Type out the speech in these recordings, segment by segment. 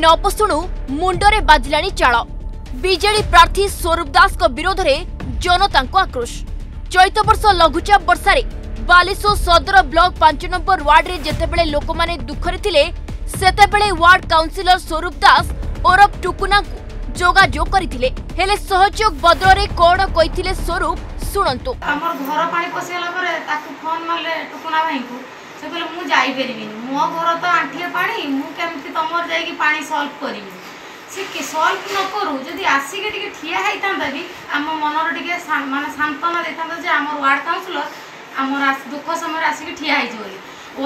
ନ ପଶୁଣୁ ମୁଣ୍ଡରେ ବାଜିଲାଣି ଚାଳ ବିଜେଡି ପ୍ରାର୍ଥୀ ସ୍ୱରୂପ ଦାସଙ୍କ ବିରୋଧରେ ଜନତାଙ୍କ ଆକ୍ରୋଶ ଚଳିତ ବର୍ଷ ଲଘୁଚାପ ବର୍ଷାରେ ବାଲେଶ୍ୱର ସଦର ବ୍ଲକ ପାଞ୍ଚ ନମ୍ବର ୱାର୍ଡରେ ଯେତେବେଳେ ଲୋକମାନେ ଦୁଃଖରେ ଥିଲେ ସେତେବେଳେ ୱାର୍ଡ କାଉନ୍ସିଲର ସ୍ୱରୂପ ଦାସ ଓରଫ ଟୁକୁନାଙ୍କୁ যোগাযোগ করে হলে সহযোগ বদলরে কোণ কইলে স্বরূপ শুণন্তু আমার ঘর পানি পশিগলা পরে তাকে ফোন মারলে টুকুনা ভাইঙ্কু ସେ କହିଲେ ମୁଁ ଯାଇପାରିବିନି ମୋ ଘର ତ ଆଣ୍ଠିଏ ପାଣି ମୁଁ କେମିତି ତୁମର ଯାଇକି ପାଣି ସଲ୍ଭ କରିବି ସେ ସଲ୍ଭ ନ କରୁ ଯଦି ଆସିକି ଟିକେ ଠିଆ ହେଇଥାନ୍ତା ବି ଆମ ମନର ଟିକେ ମାନେ ସାନ୍ତ୍ୱନା ଦେଇଥାନ୍ତା ଯେ ଆମର ୱାର୍ଡ଼ କାଉନସିଲର ଆମର ଦୁଃଖ ସମୟରେ ଆସିକି ଠିଆ ହେଇଛି ବୋଲି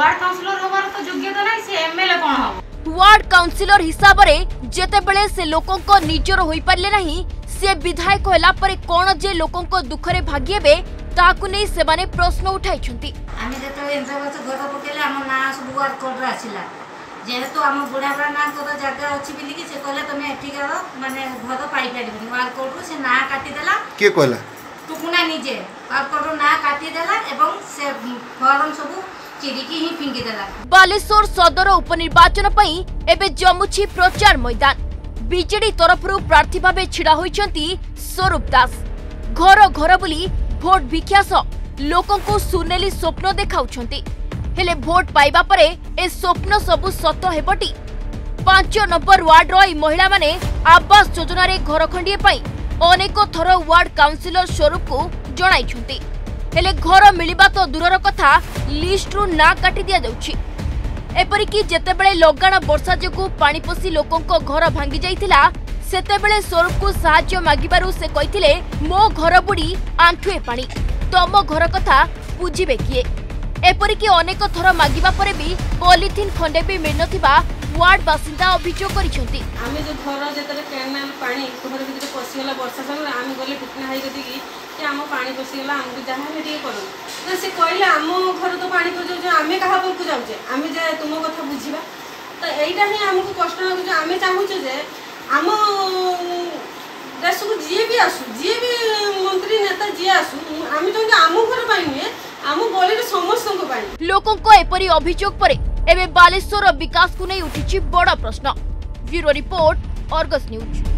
ୱାର୍ଡ଼ କାଉନସିଲର ହେବାର ତ ଯୋଗ୍ୟତା ନାହିଁ ସେ ଏମ୍ ଏଲ୍ ଏ କ'ଣ ହେବ ୱାର୍ଡ଼ କାଉନସିଲର ହିସାବରେ ଯେତେବେଳେ ସେ ଲୋକଙ୍କ ନିଜର ହୋଇପାରିଲେ ନାହିଁ ସେ ବିଧାୟକ ହେଲା ପରେ କ'ଣ ଯେ ଲୋକଙ୍କ ଦୁଃଖରେ ଭାଗି ହେବେ ତାହାକୁ ନେଇ ସେମାନେ ପ୍ରଶ୍ନ ଉଠାଇଛନ୍ତି ଆମେ ଯେତେବେଳେ ଇନ୍ଦିରାବାସ ଘର ପକେଇଲେ ଆମ ନାଁ ସବୁ ୱାର୍କ କର୍ଡରେ ଆସିଲା ଯେହେତୁ ଆମ ବୁଢ଼ାବୁଢ଼ା ନାଁଙ୍କର ଜାଗା ଅଛି ବୋଲିକି ସେ କହିଲେ ତମେ ଏଠିକାର ମାନେ ଘର ପାଇପାରିବନି ୱାର୍କ କର୍ଡରୁ ସେ ନାଁ କାଟିଦେଲା କିଏ କହିଲା ଟୁକୁନା ନିଜେ ୱାର୍କ କର୍ଡରୁ ନାଁ କାଟିଦେଲା ଏବଂ ସେ ଫର୍ମ ସବୁ ଚିରିକି ହିଁ ଫିଙ୍ଗିଦେଲା ବାଲେଶ୍ୱର ସଦର ଉପନିର୍ବାଚନ ପାଇଁ ଏବେ ଜମୁଛି ପ୍ରଚାର ମଇଦାନ ବିଜେଡି ତରଫରୁ ପ୍ରାର୍ଥୀ ଭାବେ ଛିଡ଼ା ହୋଇଛନ୍ତି ସ୍ୱରୂପ ଦାସ ଘର ଘର ବୁଲି ভোট ভিক্ষা সহ ଲୋକଙ୍କୁ ସୁନେଲି ସ୍ୱପ୍ନ ଦେଖାଉଛନ୍ତି ହେଲେ ଭୋଟ୍ ପାଇବା ପରେ ଏ ସ୍ୱପ୍ନ ସବୁ ସତ ହେବଟି ପାଞ୍ଚ ନମ୍ବର ୱାର୍ଡର ଏହି ମହିଳାମାନେ ଆବାସ ଯୋଜନାରେ ଘର ଖଣ୍ଡିଏ ପାଇଁ ଅନେକ ଥର ୱାର୍ଡ କାଉନସିଲର ସ୍ୱରୂପଙ୍କୁ ଜଣାଇଛନ୍ତି ହେଲେ ଘର ମିଳିବା ତ ଦୂରର କଥା ଲିଷ୍ଟରୁ ନାଁ କାଟି ଦିଆଯାଉଛି ଏପରିକି ଯେତେବେଳେ ଲଗାଣ ବର୍ଷା ଯୋଗୁଁ ପାଣି ପଶି ଲୋକଙ୍କ ଘର ଭାଙ୍ଗି ଯାଇଥିଲା ସେତେବେଳେ ସ୍ୱରୂପଙ୍କୁ ସାହାଯ୍ୟ ମାଗିବାରୁ ସେ କହିଥିଲେ ମୋ ଘର ବୁଡ଼ି ଆଣ୍ଠୁଏ ପାଣି ତମ ଘର କଥା ବୁଝିବେ କିଏ ଏପରିକି ଅନେକ ଥର ମାଗିବା ପରେ ବି ପଲିଥିନ୍ ଖଣ୍ଡେ ବି ମିଳିନଥିବା ওয়ার্ড বাসিন্দা অভিযোগ করেছেন আমি যে ঘর যেত ক্যানাল পা ঘর ভিতরে পশিগলা বর্ষা সময় আমি গলে পিকনা হয়ে দেখি কি আম পা পশিগলা আমি যা হলে টিকি করো না সে কহিলা আম ঘর তো পা যাচ্ছে আমি কাহা পাখু যাচ্ছে আমি যে তুম কথা বুঝবা তো এইটা হি আমি কষ্ট লাগুছে আমি চাহুছে যে ଆମ ଦେଶକୁ ଯିଏ ବି ଆସୁ ଯିଏ ବି ମନ୍ତ୍ରୀ ନେତା ଯିଏ ଆସୁ ଆମେ ଚାହୁଁଛୁ ଆମ ଘର ପାଇଁ ନୁହେଁ ଆମ ଗଳିରେ ସମସ୍ତଙ୍କ ପାଇଁ ଲୋକଙ୍କ ଏପରି ଅଭିଯୋଗ ପରେ ଏବେ ବାଲେଶ୍ୱର ବିକାଶକୁ ନେଇ ଉଠିଛି ବଡ଼ ପ୍ରଶ୍ନ ବ୍ୟୁରୋ ରିପୋର୍ଟ ଅର୍ଗସ୍ ନ୍ୟୁଜ୍